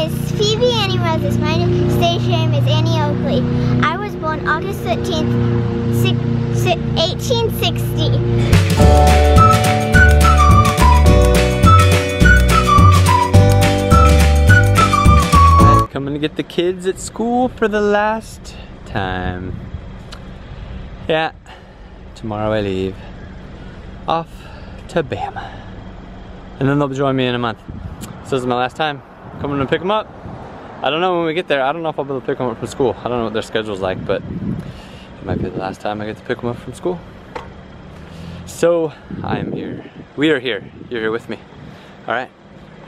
is Phoebe Annie Moses. My stage name is Annie Oakley. I was born August 13th, 1860. Coming to get the kids at school for the last time. Yeah, tomorrow I leave. Off to Bama. And then they'll join me in a month. So this is my last time coming to pick them up. I don't know when we get there. I don't know if I'll be able to pick them up from school. I don't know what their schedule's like, but it might be the last time I get to pick them up from school. So I'm here. We are here. You're here with me. All right.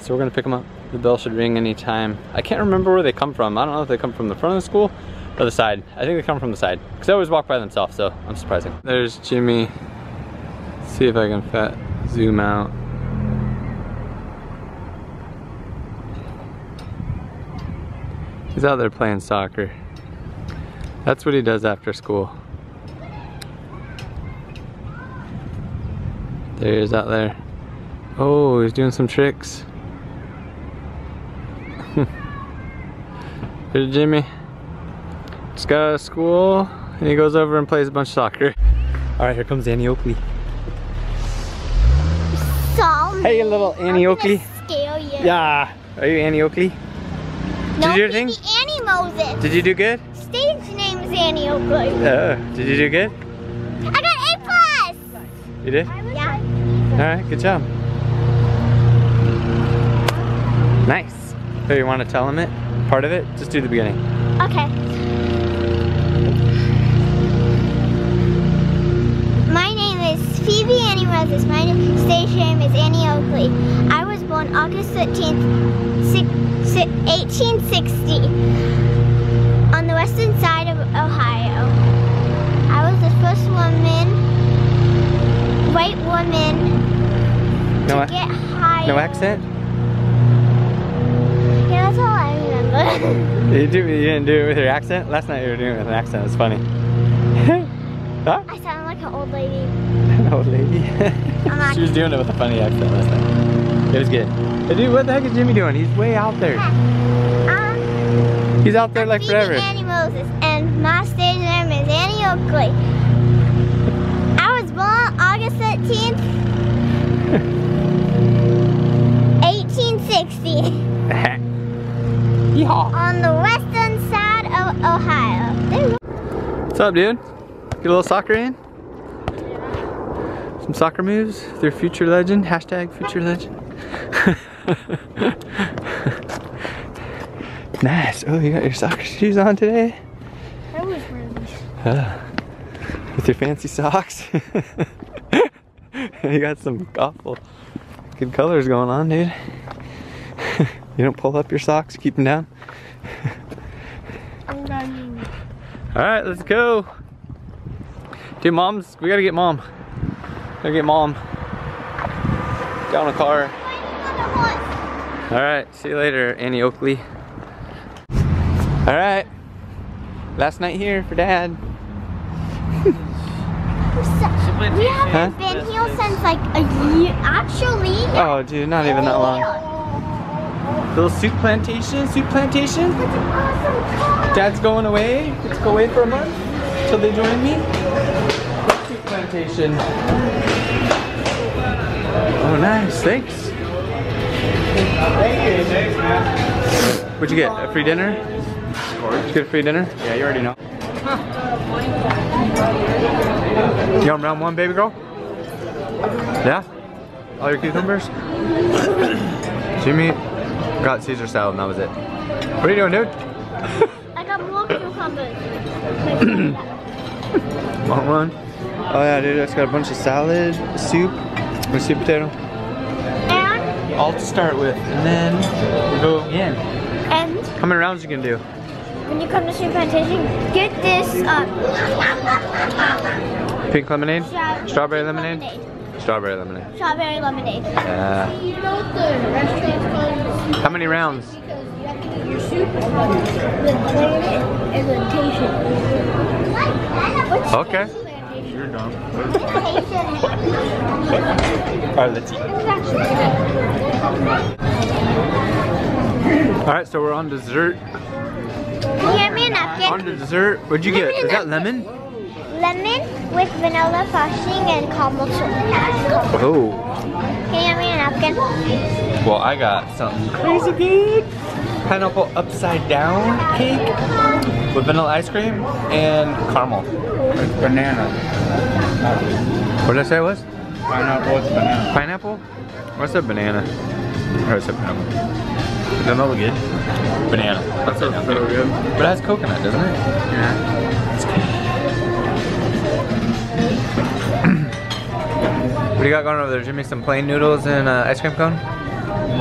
So we're gonna pick them up. The bell should ring anytime. I can't remember where they come from. I don't know if they come from the front of the school or the side. I think they come from the side because they always walk by themselves, so I'm surprising. There's Jimmy. see if I can fat zoom out. He's out there playing soccer. That's what he does after school. There he is out there. Oh, he's doing some tricks. Here's Jimmy. Just got out of school and he goes over and plays a bunch of soccer. All right, here comes Annie Oakley. So Hey, little Annie Oakley. Yeah. Are you Annie Oakley? No, Did you do your thing? Annie Moses. Did you do good? Stage name is Annie Oakley. Oh, did you do good? I got A plus. You did? Yeah. All right, good job. Nice. So you want to tell him it? Part of it? Just do the beginning. Okay. My name is Phoebe Annie Moses. My stage name is Annie Oakley. I born August 13th, 1860 on the western side of Ohio. I was the first woman, white woman, No, to get hired. no accent? Yeah, that's all I remember. You, do, you didn't do it with your accent? Last night you were doing it with an accent. It was funny. huh? I sound like an old lady. An old lady. she was doing it with a funny accent last night. It was good. Hey, dude, what the heck is Jimmy doing? He's way out there. Um, He's out there I'm like forever. Annie Moses, and my stage name is Annie Oakley. I was born August 13th, 1860, Yeehaw. on the western side of Ohio. There you go. What's up, dude? Get a little soccer in? Some soccer moves? Their future legend? Hashtag future legend. nice. Oh, you got your soccer shoes on today? I was wearing these. Uh, with your fancy socks. you got some awful good colors going on, dude. you don't pull up your socks, keep them down. All right, let's go. Dude, mom's, we gotta get mom. Gotta get mom. Down a car. All right, see you later, Annie Oakley. All right, last night here for dad. We haven't Huh? been here since like a year. Actually, Oh, dude, not even that long. Little soup plantation, soup plantation. Awesome. Dad's going away. Let's go away for a month till they join me. Soup plantation. Oh, nice. Thanks. Thank you. Thanks, man. What'd you get? A free dinner? Did you get a free dinner? Yeah, you already know. You on round one, baby girl? Yeah? All your cucumbers? Jimmy got Caesar salad and that was it. What are you doing, dude? I got more cucumbers. Want one? Oh yeah, dude, I just got a bunch of salad, soup, with sweet potato. And All to start with, and then we'll go in. and How many rounds you gonna do? when you come to Street Plantation, get this uh, Pink lemonade? stra- Strawberry lemonade? Strawberry lemonade. Strawberry lemonade. Yeah. You know what the restaurant's called? How many rounds? Because you have to get your soup with planet and then Okay. Plantation? You're dumb. Alright, let's eat. All right, so we're on dessert. Can you hand me a On napkin? to dessert. What'd you get? Is that lemon? Lemon with vanilla frosting and caramel chocolate. Oh. Can you hand me a napkin? Well, I got something crazy good. Pineapple upside down cake with vanilla ice cream and caramel. It's banana. What did I say it was? Pineapple, it's banana. Pineapple? What's a banana? Or is it pineapple? Doesn't that look good? Banana. That's so good. But it has coconut, doesn't it? Yeah. What do you got going over there? Jimmy? Some plain noodles and uh, ice cream cone?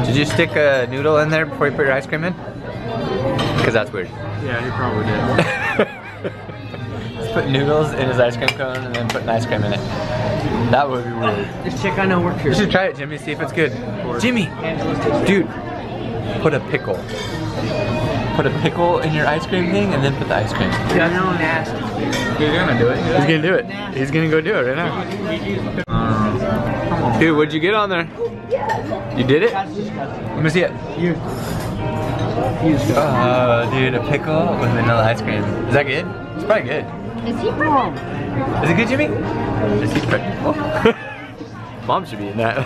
Did you stick a noodle in there before you put your ice cream in? Because that's weird. Yeah, he probably did. Just put noodles in his ice cream cone and then put an ice cream in it. That would be weird. this chick I know works here. You should try it, Jimmy, see if it's good. Jimmy! Dude, put a pickle. Put a pickle in your ice cream thing and then put the ice cream. Yeah, no, nasty. You're gonna do it. He's gonna do it. He's gonna go do it right now. Come on. Dude, what'd you get on there? You did it? Let me see it. You. He's good. Oh, dude, a pickle with vanilla ice cream. Is that good? It's probably good. Is he pregnant? Is it good, Jimmy? Is he pregnant? Oh. Mom should be in that.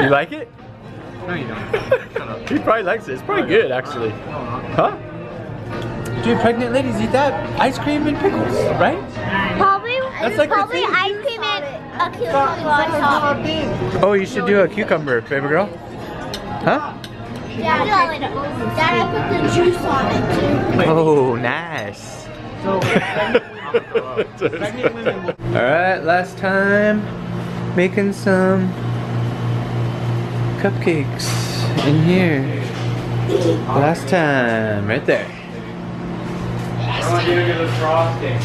you like it? No, you don't. Shut up. He probably likes it. It's probably good, actually. Huh? Dude, pregnant ladies eat that ice cream and pickles, right? Probably, That's like the probably thing. ice cream and a cucumber. Oh, you should do a cucumber, baby girl. Huh? Dad, Dad, I put the juice on it too. Oh, nice. So, pregnant women will All right, last time making some cupcakes in here. Last time, right there. I want you to get this frosting.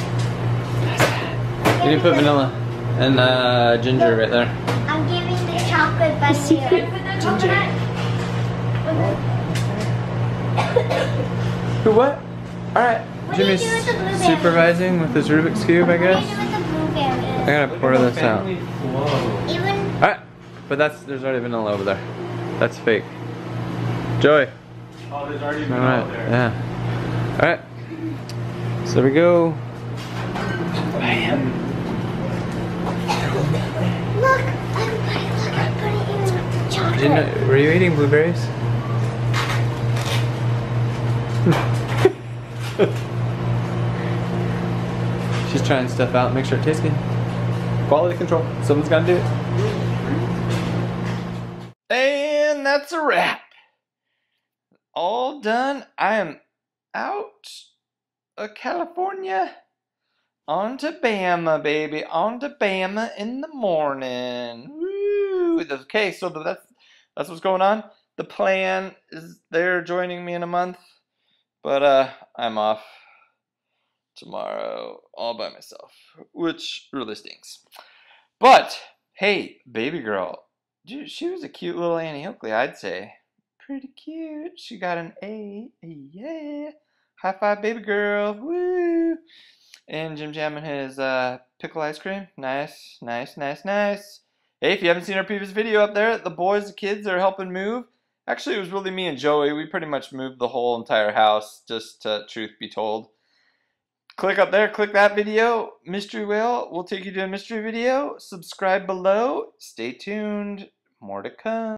You to put vanilla and uh, ginger right there. I'm giving the chocolate by here. Who what? All right. What do you Jimmy's do with the supervising with his Rubik's cube, I What do you guess. do with the I blueberries? gotta pour this out. Family flow. Even All right, but that's there's already vanilla over there. That's fake. Joey. Oh, there's already All vanilla right. there. Yeah. All right. So there we go. Bam. Look, everybody, look, I'm putting in chocolate. Did you know, were you eating blueberries? She's trying stuff out, make sure it tastes good. Quality control. Someone's gotta do it. And that's a wrap. All done. I am out of California. On to Bama, baby. On to Bama in the morning. Woo! Okay, so that's that's what's going on. The plan is they're joining me in a month, but uh, I'm off tomorrow all by myself, which really stinks. But hey, baby girl, she was a cute little Annie Oakley, I'd say. Pretty cute. She got an A. Yeah. High five, baby girl. Woo. And Jim jamming his uh, pickle ice cream. Nice, nice, nice, nice. Hey, if you haven't seen our previous video up there, the boys, the kids are helping move. Actually, it was really me and Joey. We pretty much moved the whole entire house, just uh, truth be told. Click up there, click that video. Mystery Whale will take you to a mystery video. Subscribe below. Stay tuned. More to come.